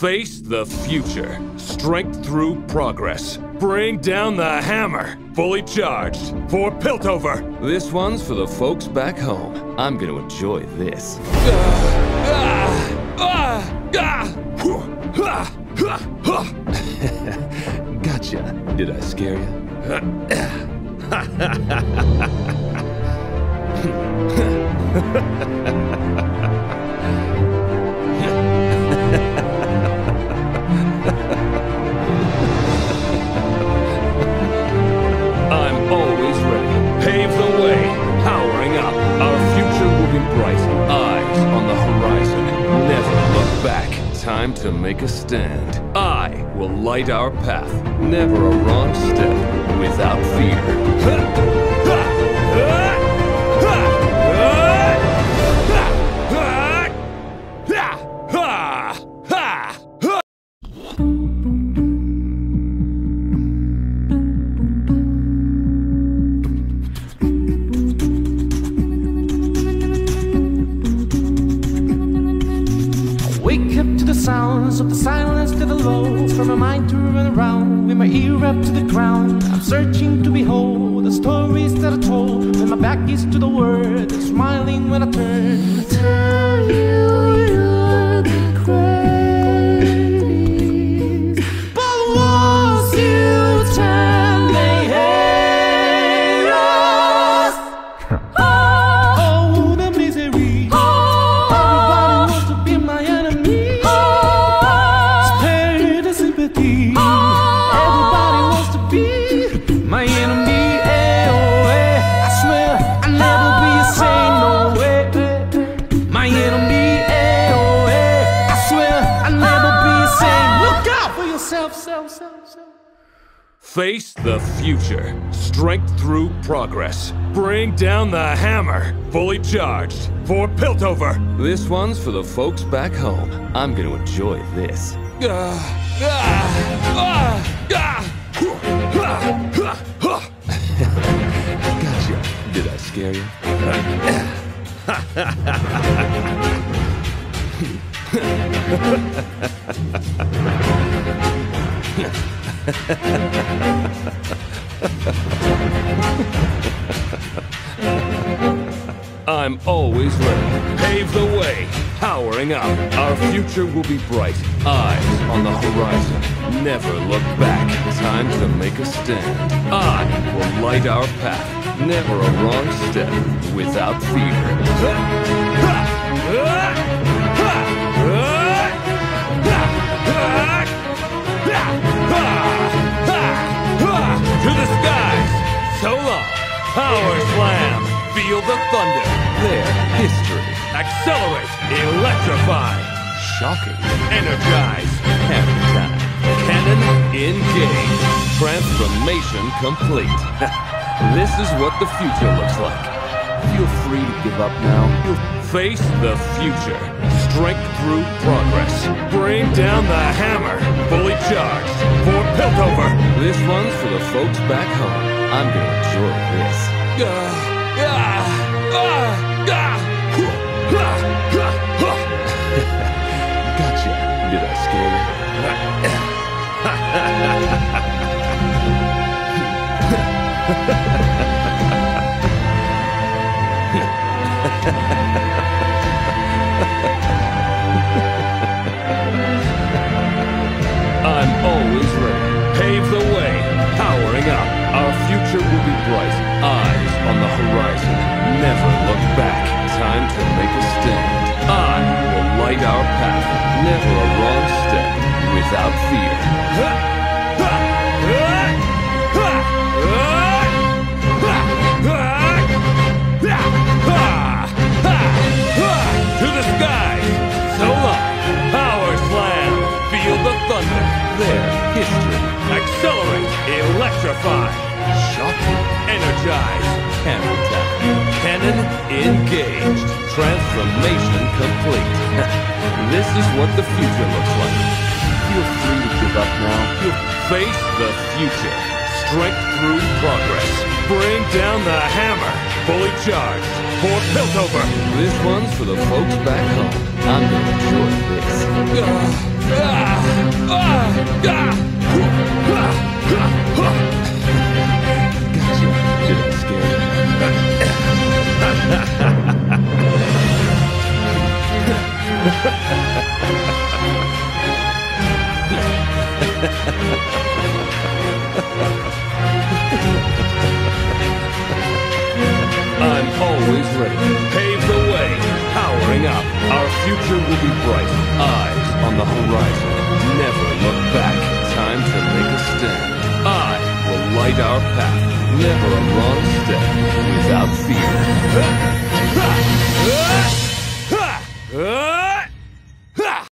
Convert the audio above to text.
Face the future. Strength through progress. Bring down the hammer. Fully charged. For Piltover. This one's for the folks back home. I'm gonna enjoy this. gotcha. Did I scare you? Time to make a stand. I will light our path. Never a wrong step without fear. of the silence to the lows. For my mind to run around with my ear up to the ground. I'm searching to behold the stories that are told. When my back is to the world smiling when I turn Face the future. Strength through progress. Bring down the hammer. Fully charged. For Piltover. This one's for the folks back home. I'm gonna enjoy this. gotcha. Did I scare you? I'm always ready. Pave the way. Powering up. Our future will be bright. Eyes on the horizon. Never look back. Time to make a stand. I will light our path. Never a wrong step without fear. Power slam. Feel the thunder. There, history. Accelerate. Electrify. Shocking. Energize. Hammer time. Cannon engaged. Transformation complete. this is what the future looks like. Feel free to give up now. Face the future. Strength through progress. Bring down the hammer. Fully charged. For Piltover. This one's for the folks back home. I'm gonna enjoy this. Gotcha. Bright. Eyes on the horizon. Never look back. Time to make a stand. I will light our path. Never a wrong step without fear. To the skies. So long. Power slam. Feel the thunder. There, history. Accelerate. Electrify. Shocking. Energize. Hammer time. Cannon engaged. Transformation complete. this is what the future looks like. Feel free to give up now. You'll face the future. Strength through progress. Bring down the hammer. Fully charged. For Piltover. This one's for the folks back home. I'm gonna enjoy this. Ah, ah, ah. I'm always ready. Pave the way. Powering up. Our future will be bright. Eyes on the horizon. Never look back. Time to make a stand. I will light our path. Never a wrong step without fear.